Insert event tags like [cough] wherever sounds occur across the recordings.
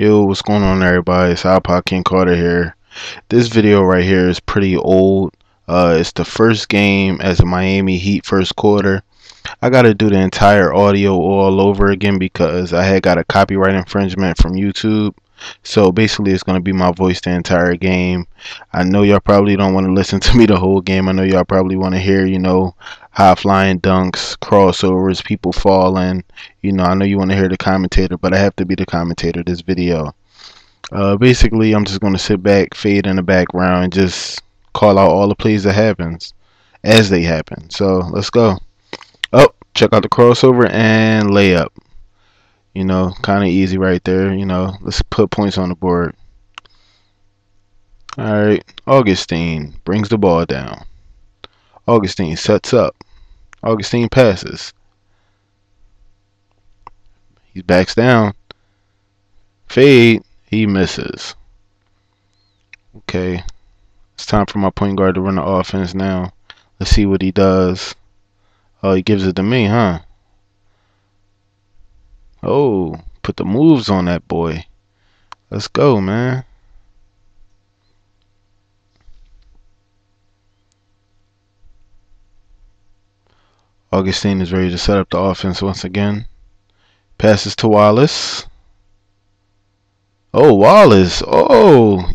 Yo, what's going on everybody? It's iPod King Carter here. This video right here is pretty old. Uh, it's the first game as a Miami Heat first quarter. I got to do the entire audio all over again because I had got a copyright infringement from YouTube. So basically it's going to be my voice the entire game. I know y'all probably don't want to listen to me the whole game. I know y'all probably want to hear, you know, high flying dunks, crossovers, people falling. You know, I know you want to hear the commentator, but I have to be the commentator this video. Uh, basically, I'm just going to sit back, fade in the background, and just call out all the plays that happens as they happen. So let's go. Oh, check out the crossover and layup. You know, kind of easy right there. You know, let's put points on the board. All right, Augustin brings the ball down. Augustin sets up. Augustin passes. He backs down. Fade. He misses. Okay. It's time for my point guard to run the offense now. Let's see what he does. Oh, he gives it to me, huh? Oh, put the moves on that boy. Let's go, man. Augustin is ready to set up the offense once again. Passes to Wallace. Oh, Wallace. Oh.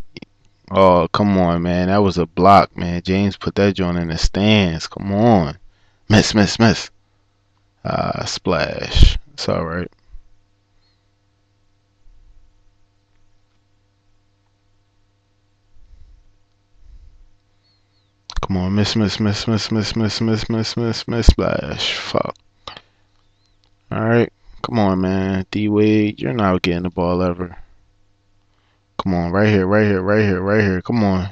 Oh, come on, man. That was a block, man. James put that joint in the stands. Come on. Miss, miss, miss. Ah, splash. It's all right. Come on, miss, miss, miss, miss, miss, miss, miss, miss, miss, miss, splash. Fuck. Alright. Come on, man. D Wade, you're not getting the ball ever. Come on, right here, right here, right here, right here. Come on.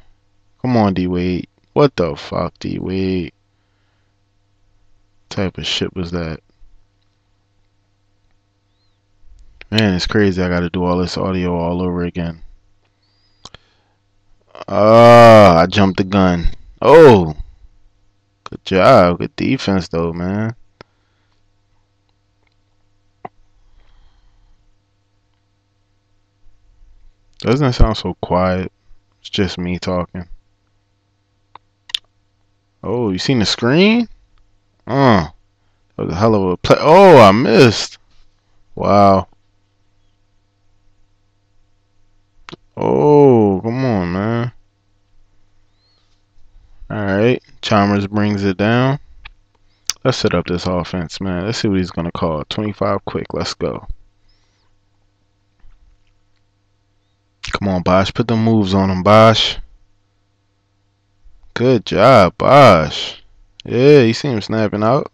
Come on, D Wade. What the fuck, D Wade? type of shit was that? Man, it's crazy. I gotta do all this audio all over again. Ah, I jumped the gun. Oh, good job. Good defense, though, man. Doesn't sound so quiet? It's just me talking. Oh, you seen the screen? Uh, that was a hell of a play. Oh, I missed. Wow. Oh, come on, man. Alright, Chalmers brings it down. Let's set up this offense, man. Let's see what he's going to call. 25 quick. Let's go. Come on, Bosh. Put the moves on him, Bosh. Good job, Bosh. Yeah, you see him snapping out.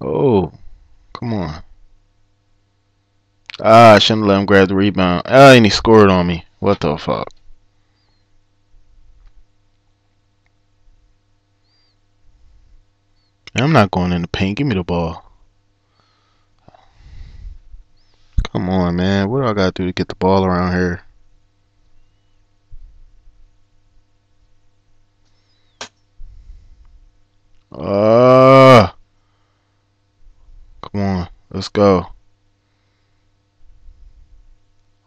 Oh, come on. Ah, I shouldn't let him grab the rebound. Ah, and he scored on me. What the fuck? I'm not going in the paint. Give me the ball. Come on, man. What do I got to do to get the ball around here? Uh, come on. Let's go.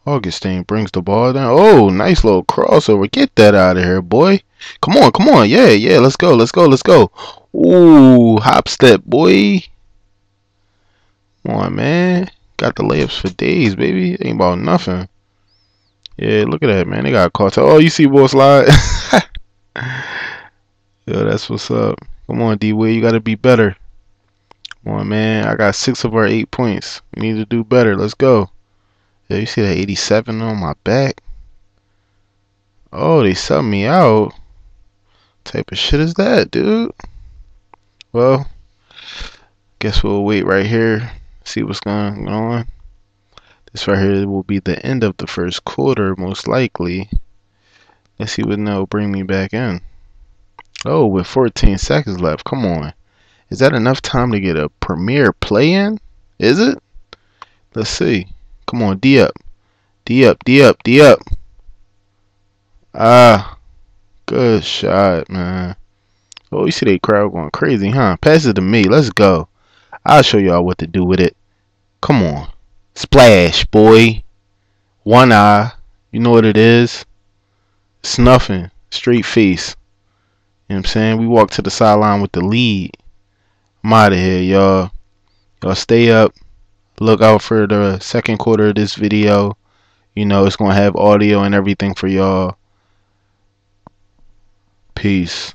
Augustin brings the ball down. Oh, nice little crossover. Get that out of here, boy. Come on, come on. Yeah, yeah. Let's go, let's go, let's go. Ooh, hop step, boy. Come on, man. Got the layups for days, baby. Ain't about nothing. Yeah, look at that, man. They got caught. Oh, you see boy slide? [laughs] Yeah, that's what's up. Come on, D-Wade. You got to be better. Come on, man. I got six of our eight points. We need to do better. Let's go. Yeah, you see that 87 on my back? Oh, they subbed me out. type of shit is that, dude? Well, guess we'll wait right here. See what's going on. This right here will be the end of the first quarter, most likely. Let's see what they'll bring me back in. Oh, with 14 seconds left. Come on. Is that enough time to get a premier play in? Is it? Let's see. Come on, D up. D up, D up, D up. Ah, good shot, man. Oh, you see that crowd going crazy, huh? Pass it to me. Let's go. I'll show y'all what to do with it. Come on. Splash, boy. One eye. You know what it is? Snuffing. Straight face. You know what I'm saying? We walk to the sideline with the lead. I'm out of here, y'all. Y'all stay up. Look out for the second quarter of this video. You know, it's going to have audio and everything for y'all. Peace.